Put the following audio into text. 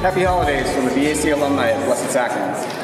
Happy holidays from the BAC alumni at Blessed Sacrament.